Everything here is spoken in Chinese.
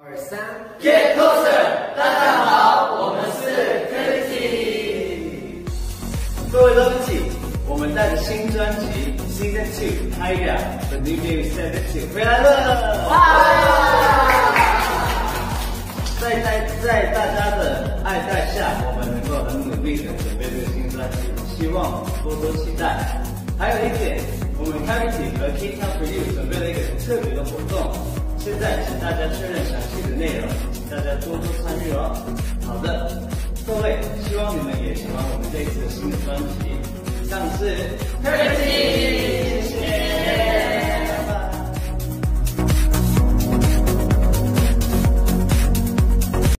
二三，Get closer！大家好，我们是 Clarity。各位都一起，我们带着新专辑《Season Two Tiger》的 New Game Season Two 回来了！哇！在在在大家的爱戴下，我们能够很努力的准备这个新专辑，希望多多期待。还有一点，我们 Clarity 和 Key Town for You 准备了一个特别的活动。现在请大家确认详细的内容，请大家多多参与哦。好的，各位，希望你们也喜欢我们这一次的新的专辑。上是 Crazy。